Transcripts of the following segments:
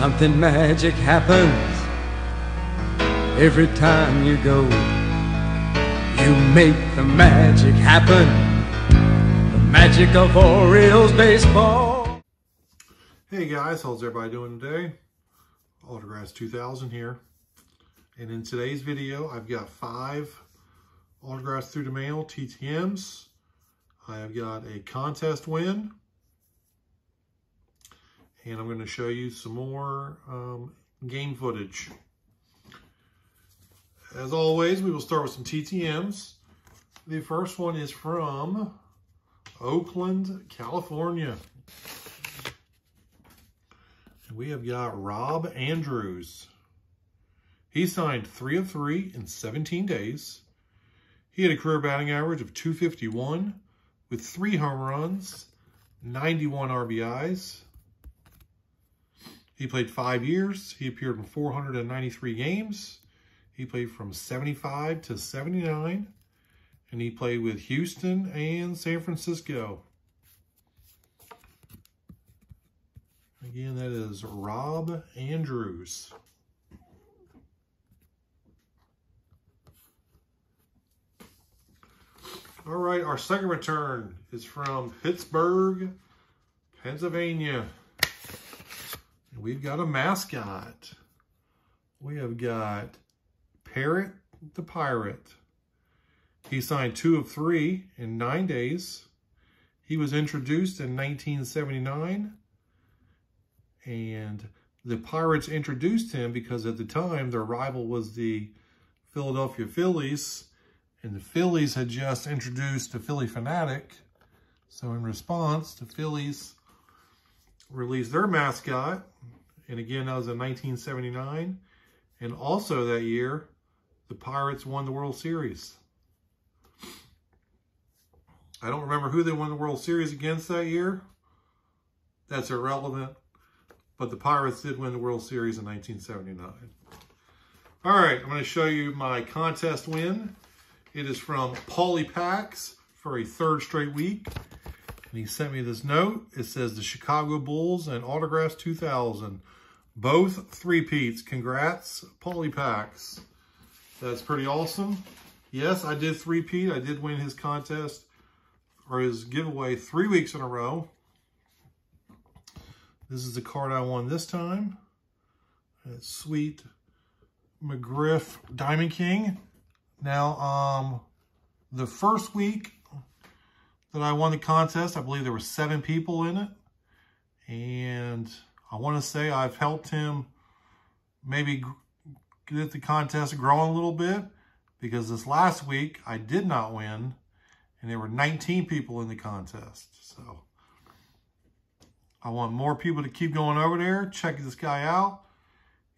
Something magic happens every time you go. You make the magic happen. The magic of Orioles baseball. Hey guys, how's everybody doing today? Autographs 2000 here. And in today's video, I've got five autographs through the mail, TTMs. I've got a contest win. And I'm going to show you some more um, game footage. As always, we will start with some TTMs. The first one is from Oakland, California. And we have got Rob Andrews. He signed 3 of 3 in 17 days. He had a career batting average of 251 with 3 home runs, 91 RBIs. He played 5 years. He appeared in 493 games. He played from 75 to 79. And he played with Houston and San Francisco. Again, that is Rob Andrews. All right, our second return is from Pittsburgh, Pennsylvania. We've got a mascot. We have got Parrot the Pirate. He signed two of three in nine days. He was introduced in 1979. And the Pirates introduced him because at the time their rival was the Philadelphia Phillies. And the Phillies had just introduced the Phillie Phanatic. So in response, the Phillies released their mascot. And again, that was in 1979. And also that year, the Pirates won the World Series. I don't remember who they won the World Series against that year. That's irrelevant. But the Pirates did win the World Series in 1979. All right, I'm going to show you my contest win. It is from Paulie Packs for a third straight week. And he sent me this note. It says the Chicago Bulls and Autographs 2000. Both three-peats. Congrats, Paulie Packs. That's pretty awesome. Yes, I did three-peat. I did win his contest or his giveaway three weeks in a row. This is the card I won this time. It's sweet McGriff Diamond King. Now, um, the first week that I won the contest, I believe there were seven people in it. And I want to say I've helped him maybe get the contest growing a little bit because this last week I did not win and there were 19 people in the contest. So I want more people to keep going over there. Check this guy out.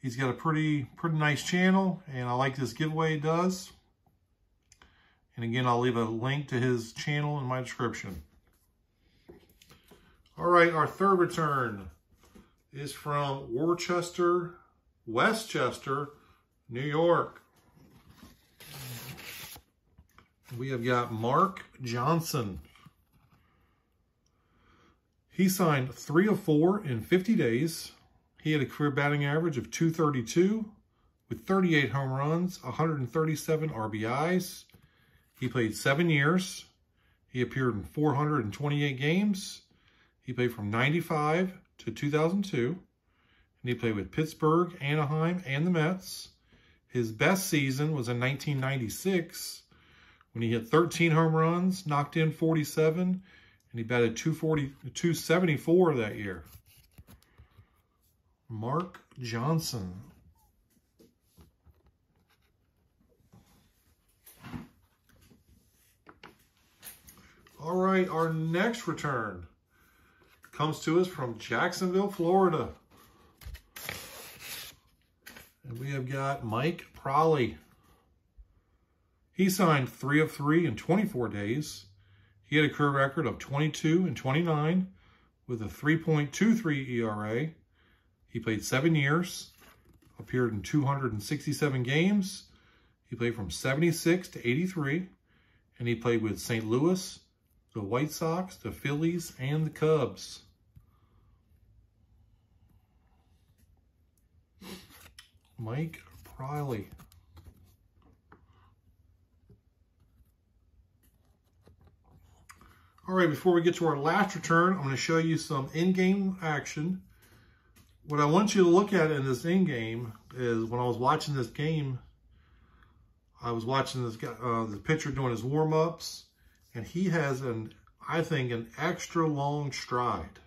He's got a pretty, pretty nice channel and I like this giveaway he does. And again, I'll leave a link to his channel in my description. All right, our third return is from Worcester, Westchester, New York. We have got Mark Johnson. He signed three of four in 50 days. He had a career batting average of 232 with 38 home runs, 137 RBIs. He played seven years. He appeared in 428 games. He played from 95 to 2002. And he played with Pittsburgh, Anaheim, and the Mets. His best season was in 1996 when he hit 13 home runs, knocked in 47, and he batted 240, 274 that year. Mark Johnson. All right, our next return comes to us from Jacksonville, Florida. And we have got Mike Proly. He signed three of three in 24 days. He had a career record of 22 and 29 with a 3.23 ERA. He played seven years, appeared in 267 games. He played from 76 to 83, and he played with St. Louis, the White Sox, the Phillies, and the Cubs. Mike Proly. All right, before we get to our last return, I'm going to show you some in-game action. What I want you to look at in this in-game is when I was watching this game, I was watching this guy, uh, the pitcher doing his warm-ups, and he has an, I think, an extra long stride.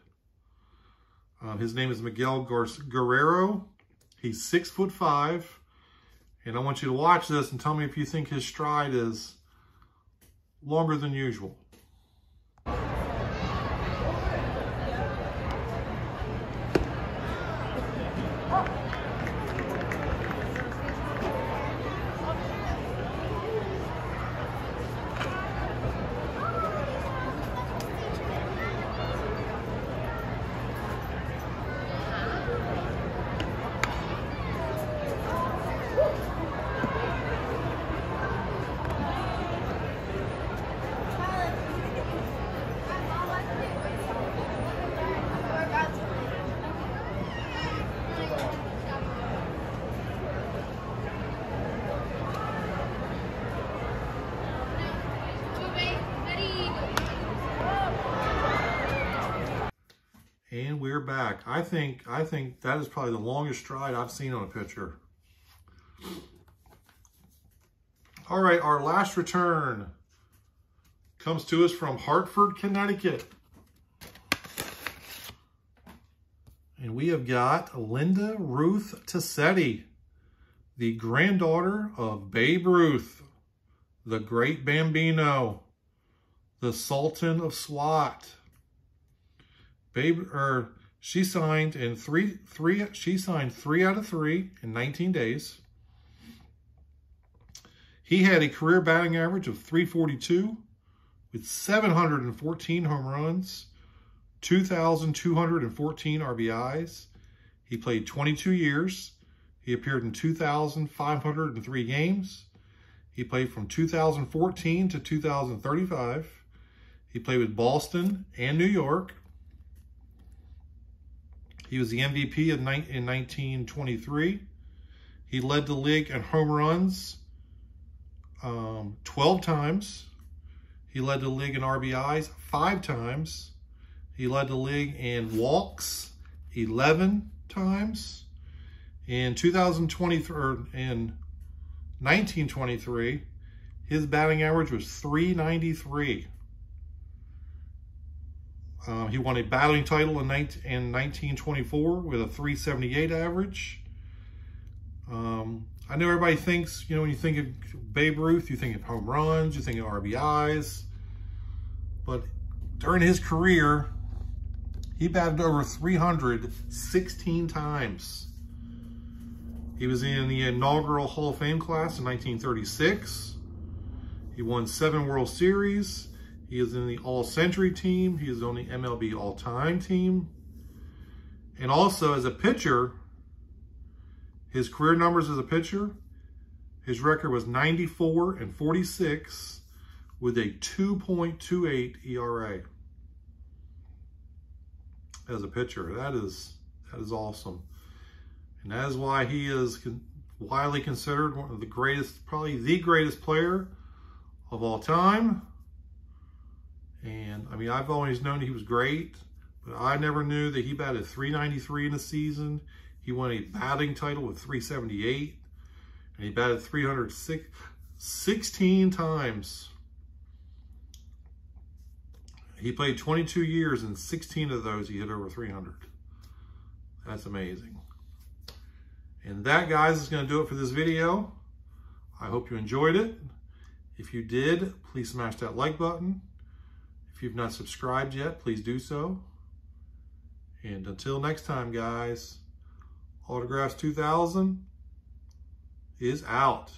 Um, his name is Miguel Guerrero. He's six foot five. And I want you to watch this and tell me if you think his stride is longer than usual. And we're back. I think I think that is probably the longest stride I've seen on a pitcher. All right, our last return comes to us from Hartford, Connecticut. And we have got Linda Ruth Tosetti, the granddaughter of Babe Ruth, the great Bambino, the Sultan of SWAT. Babe, or she signed in three, three, she signed three out of three in 19 days. He had a career batting average of 342 with 714 home runs, 2,214 RBIs. He played 22 years. He appeared in 2,503 games. He played from 2014 to 2035. He played with Boston and New York. He was the MVP in 1923. He led the league in home runs um, 12 times. He led the league in RBIs five times. He led the league in walks 11 times. In 2023, or in 1923, his batting average was 393. Uh, he won a batting title in, 19, in 1924 with a 378 average. Um, I know everybody thinks, you know, when you think of Babe Ruth, you think of home runs, you think of RBIs. But during his career, he batted over 300 16 times. He was in the inaugural Hall of Fame class in 1936. He won seven World Series. He is in the All-Century team. He is on the MLB All-Time team. And also as a pitcher, his career numbers as a pitcher, his record was 94 and 46 with a 2.28 ERA as a pitcher. That is that is awesome. And that is why he is widely considered one of the greatest, probably the greatest player of all time. And I mean, I've always known he was great, but I never knew that he batted 393 in a season. He won a batting title with 378, and he batted 316 times. He played 22 years, and 16 of those he hit over 300. That's amazing. And that, guys, is going to do it for this video. I hope you enjoyed it. If you did, please smash that like button. If you've not subscribed yet, please do so. And until next time, guys, Autographs 2000 is out.